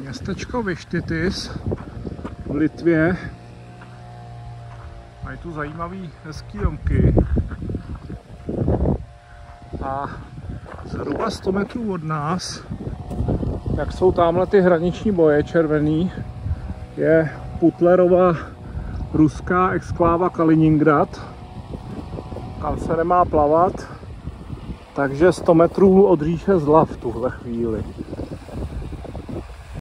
Městečko Vyštitis v Litvě. Mají tu zajímavý, hezký domky. A zhruba 100 metrů od nás, jak jsou tamhle ty hraniční boje červený, je Putlerova ruská exkláva Kaliningrad, kam se nemá plavat, takže 100 metrů od říše zla v tuhle chvíli.